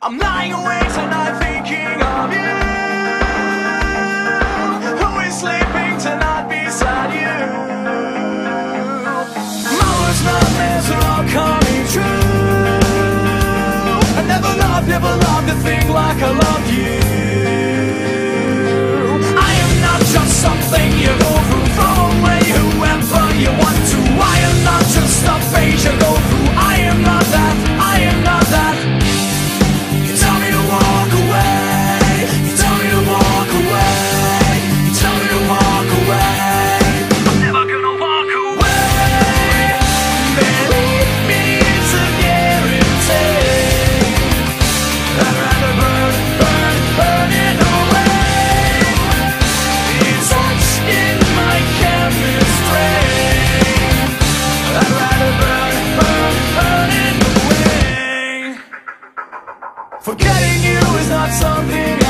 I'm lying awake tonight thinking of you. Who is sleeping tonight beside you? Most nightmares are all coming true. I never loved, never loved a thing like I love you. got something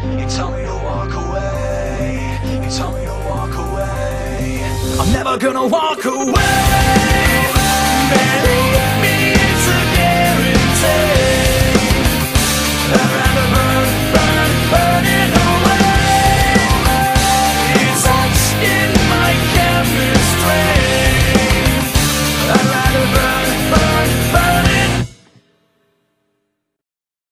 You tell me to walk away You tell me to walk away I'm never gonna walk away baby.